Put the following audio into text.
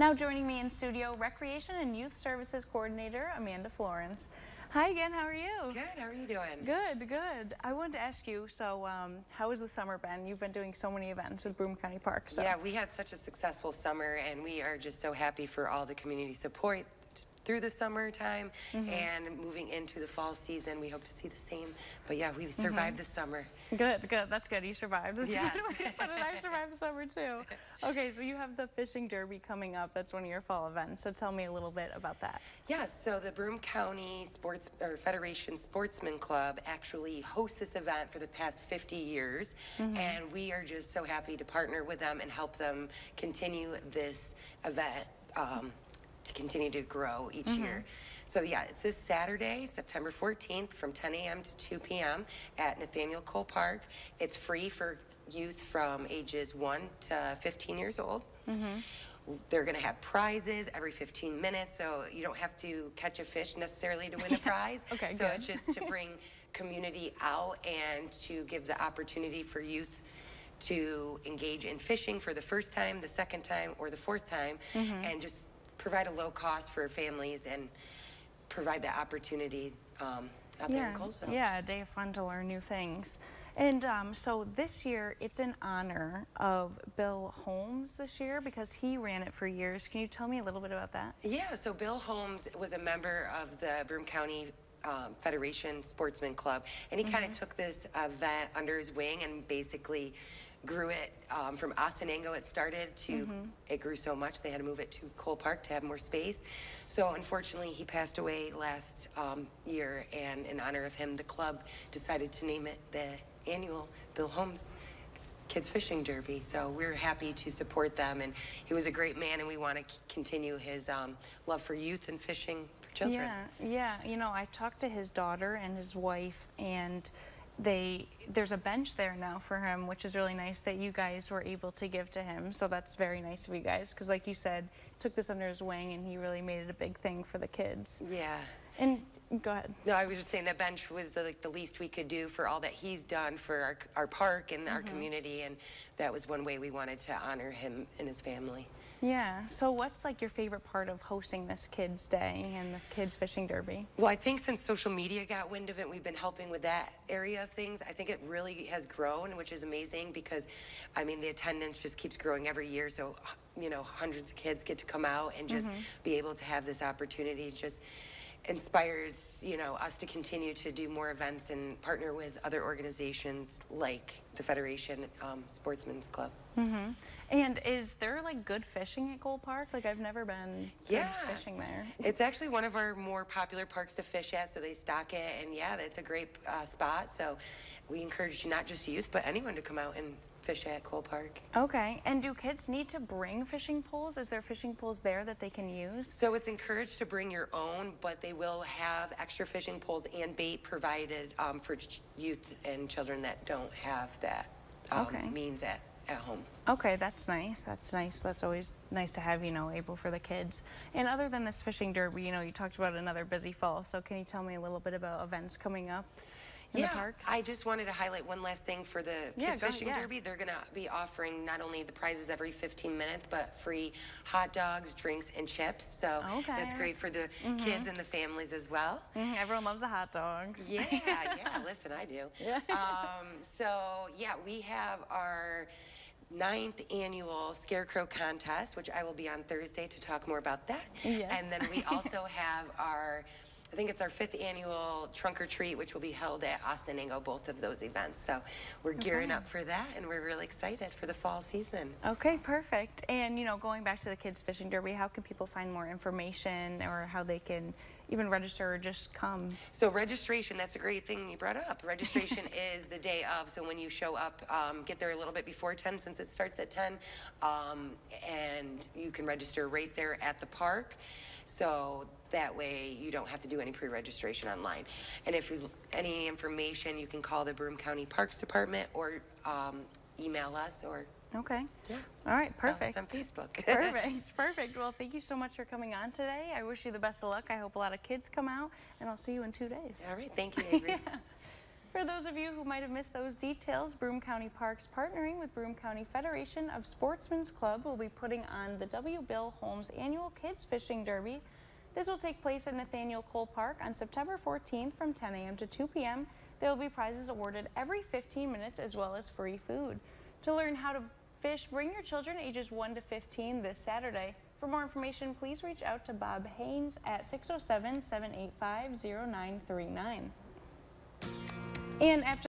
Now joining me in studio, Recreation and Youth Services Coordinator Amanda Florence. Hi again, how are you? Good, how are you doing? Good, good. I wanted to ask you, so um, how has the summer been? You've been doing so many events with Broome County Park. So. Yeah, we had such a successful summer and we are just so happy for all the community support through the summertime mm -hmm. and moving into the fall season. We hope to see the same. But yeah, we survived mm -hmm. the summer. Good, good. That's good. You survived. That's yes. but I survived the summer too. Okay, so you have the fishing derby coming up. That's one of your fall events. So tell me a little bit about that. Yes, so the Broome County Sports or Federation Sportsman Club actually hosts this event for the past 50 years. Mm -hmm. And we are just so happy to partner with them and help them continue this event. Um, to continue to grow each mm -hmm. year. So yeah, it's this Saturday, September 14th from 10 a.m. to 2 p.m. at Nathaniel Cole Park. It's free for youth from ages 1 to 15 years old. Mm -hmm. They're going to have prizes every 15 minutes, so you don't have to catch a fish necessarily to win a prize. okay, so good. it's just to bring community out and to give the opportunity for youth to engage in fishing for the first time, the second time, or the fourth time, mm -hmm. and just provide a low cost for families and provide the opportunity um, out yeah. there in Colesville. Yeah, a day of fun to learn new things. And um, so this year, it's in honor of Bill Holmes this year because he ran it for years. Can you tell me a little bit about that? Yeah, so Bill Holmes was a member of the Broome County um, Federation Sportsman Club, and he mm -hmm. kind of took this event under his wing and basically grew it um, from Otsiningo. It started to, mm -hmm. it grew so much they had to move it to Cole Park to have more space. So unfortunately, he passed away last um, year, and in honor of him, the club decided to name it the annual Bill Holmes Kids Fishing Derby. So we're happy to support them, and he was a great man, and we want to continue his um, love for youth and fishing for children. Yeah, yeah. You know, I talked to his daughter and his wife, and they there's a bench there now for him, which is really nice that you guys were able to give to him. So that's very nice of you guys, because like you said, took this under his wing and he really made it a big thing for the kids. Yeah. And go ahead. No, I was just saying that bench was the like the least we could do for all that he's done for our our park and mm -hmm. our mm-hmm. community, and that was one way we wanted to honor him and his family. Yeah. So what's like your favorite part of hosting this Kids Day and the Kids Fishing Derby? Well, I think since social media got wind of it, we've been helping with that area of things. I think it really has grown, which is amazing because, I mean, the attendance just keeps growing every year. So, you know, hundreds of kids get to come out and just mm -hmm. be able to have this opportunity. Just inspires you know us to continue to do more events and partner with other organizations like the Federation um, Sportsman's Club. Mm -hmm. And is there like good fishing at Cole Park? Like I've never been yeah. fishing there. It's actually one of our more popular parks to fish at, so they stock it, and yeah, it's a great uh, spot. So we encourage not just youth, but anyone to come out and fish at Cole Park. Okay, and do kids need to bring fishing poles? Is there fishing poles there that they can use? So it's encouraged to bring your own, but they will have extra fishing poles and bait provided um, for youth and children that don't have that um, okay. means at at home. Okay, that's nice. That's nice. That's always nice to have, you know, able for the kids. And other than this fishing derby, you know, you talked about another busy fall. So can you tell me a little bit about events coming up? Yeah, I just wanted to highlight one last thing for the yeah, Kids Fishing yeah. Derby. They're going to be offering not only the prizes every 15 minutes, but free hot dogs, drinks, and chips. So okay. that's great for the mm -hmm. kids and the families as well. Mm -hmm. Everyone loves a hot dog. Yeah, yeah. Listen, I do. Yeah. Um, so, yeah, we have our ninth annual Scarecrow Contest, which I will be on Thursday to talk more about that. Yes. And then we also have our I think it's our fifth annual trunk or treat, which will be held at Otsiningo, both of those events. So we're gearing okay. up for that, and we're really excited for the fall season. Okay, perfect. And, you know, going back to the Kids Fishing Derby, how can people find more information or how they can even register or just come? So registration, that's a great thing you brought up. Registration is the day of, so when you show up, um, get there a little bit before 10 since it starts at 10, um, and you can register right there at the park. So that way you don't have to do any pre-registration online. And if you, any information, you can call the Broome County Parks Department or um, email us or Okay. Yeah. All right, perfect. on Facebook. perfect, perfect. Well, thank you so much for coming on today. I wish you the best of luck. I hope a lot of kids come out, and I'll see you in two days. All right, thank you, Avery. yeah. For those of you who might have missed those details, Broome County Parks partnering with Broome County Federation of Sportsmen's Club will be putting on the W. Bill Holmes Annual Kids Fishing Derby. This will take place at Nathaniel Cole Park on September 14th from 10 a.m. to 2 p.m. There will be prizes awarded every 15 minutes as well as free food. To learn how to fish, bring your children ages 1 to 15 this Saturday. For more information, please reach out to Bob Haynes at 607 785 0939. And after